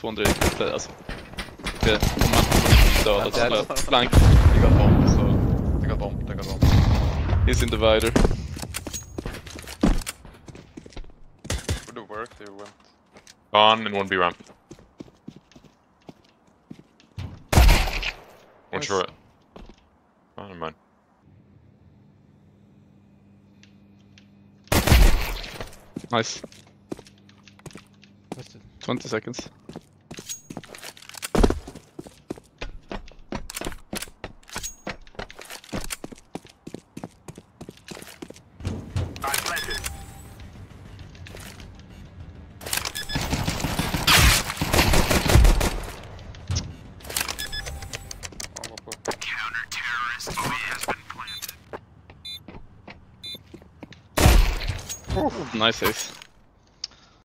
200 alltså. Okay. So that's Dead. uh, flank. They got bomb, so they got bomb, they got bomb. He's in divider. Would it work? They went. On and one B ramp. One Nice. short. Oh, never mind. Nice. 20 seconds. Nice ace.